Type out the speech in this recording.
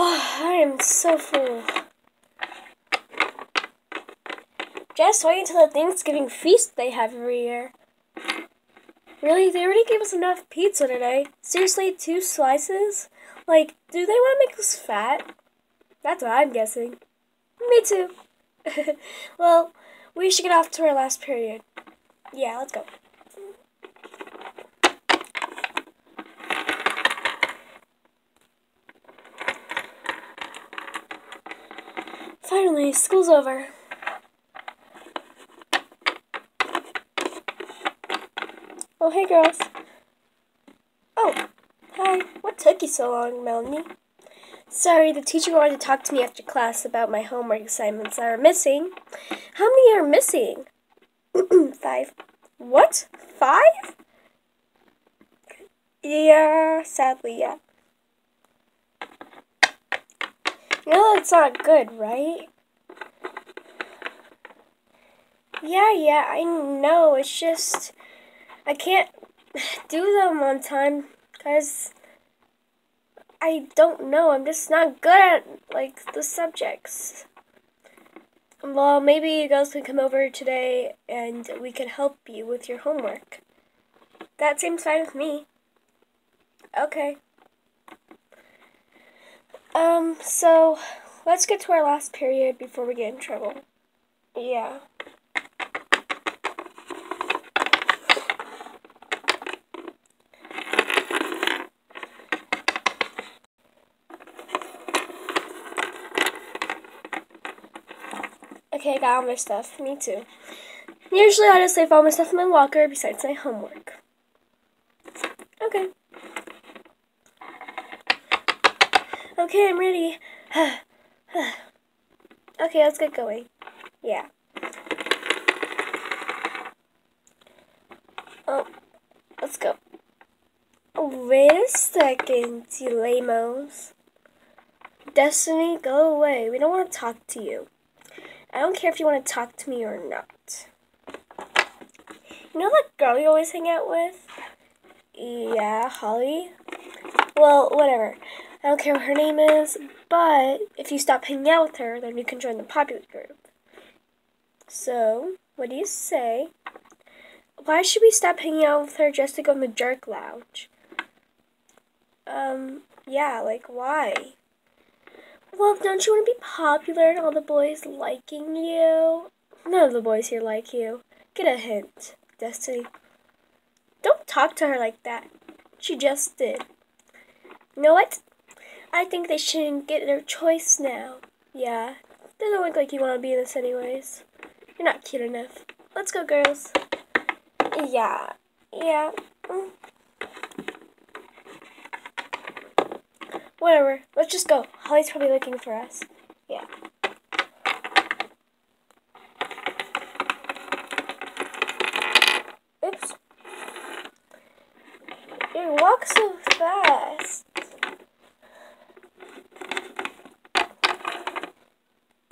Oh, I am so full. Just wait until the Thanksgiving feast they have every year. Really? They already gave us enough pizza today. Seriously, two slices? Like, do they want to make us fat? That's what I'm guessing. Me too. well, we should get off to our last period. Yeah, let's go. Finally, school's over. Oh, hey, girls. Oh, hi. What took you so long, Melanie? Sorry, the teacher wanted to talk to me after class about my homework assignments that are missing. How many are missing? Five. What? Five? Yeah, sadly, yeah. Know that's not good, right? Yeah, yeah, I know. It's just I can't do them on time because I don't know. I'm just not good at like the subjects. Well, maybe you guys can come over today and we can help you with your homework. That seems fine with me. Okay. Um, so let's get to our last period before we get in trouble. Yeah. Okay, I got all my stuff. Me too. Usually I just leave all my stuff in my locker besides my homework. Okay. Okay, I'm ready. okay, let's get going. Yeah. Oh, let's go. Wait a second, you lamos. Destiny, go away. We don't want to talk to you. I don't care if you want to talk to me or not. You know that girl you always hang out with? Yeah, Holly? Well, whatever. I don't care what her name is, but if you stop hanging out with her, then you can join the popular group. So, what do you say? Why should we stop hanging out with her just to go in the jerk lounge? Um, yeah, like, why? Well, don't you want to be popular and all the boys liking you? None of the boys here like you. Get a hint, Destiny. Don't talk to her like that. She just did. Know what? I think they shouldn't get their choice now. Yeah, doesn't look like you want to be in this anyways. You're not cute enough. Let's go, girls. Yeah, yeah. Mm. Whatever. Let's just go. Holly's probably looking for us. Yeah. Oops. You walk so fast.